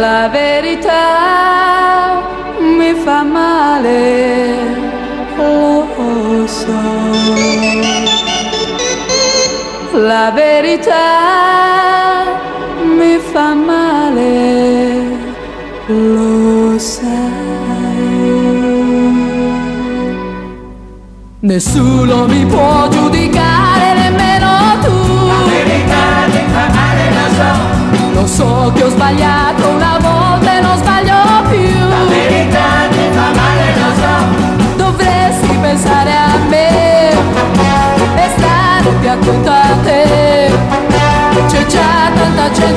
la verità mi fa male, lo so. La verità mi fa male, lo sai. Nessuno mi può giudicare,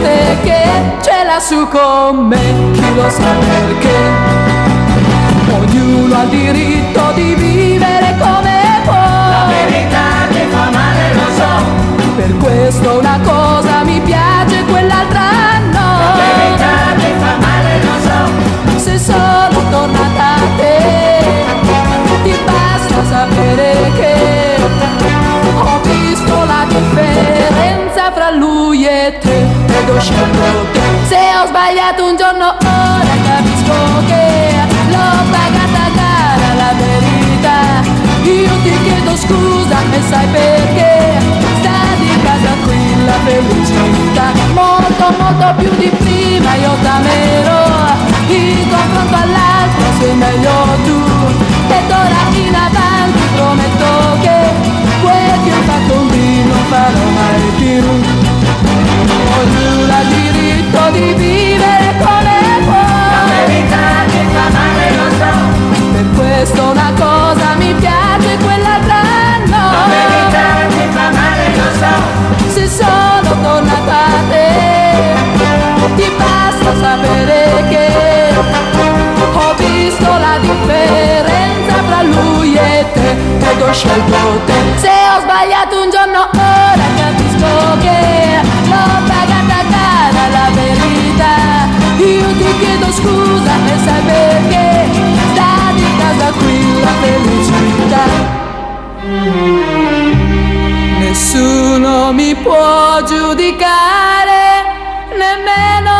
perché c'è la su con me, chi lo sa? Ed ho scelto te. Se ho sbagliato un giorno, ora capisco che l'ho pagata cara la verità. Io ti chiedo scusa e sai perché sta di casa qui la felicità molto molto più di prima io t'amerò in confronto all'altro sei meglio tu e d'ora in avanti basta sapere che ho visto la differenza tra lui e te ed ho scelto te. Se ho sbagliato un giorno ora capisco che l'ho pagata cara la verità. Io ti chiedo scusa e sai perché sta di casa qui la felicità. Nessuno mi può giudicare, nemmeno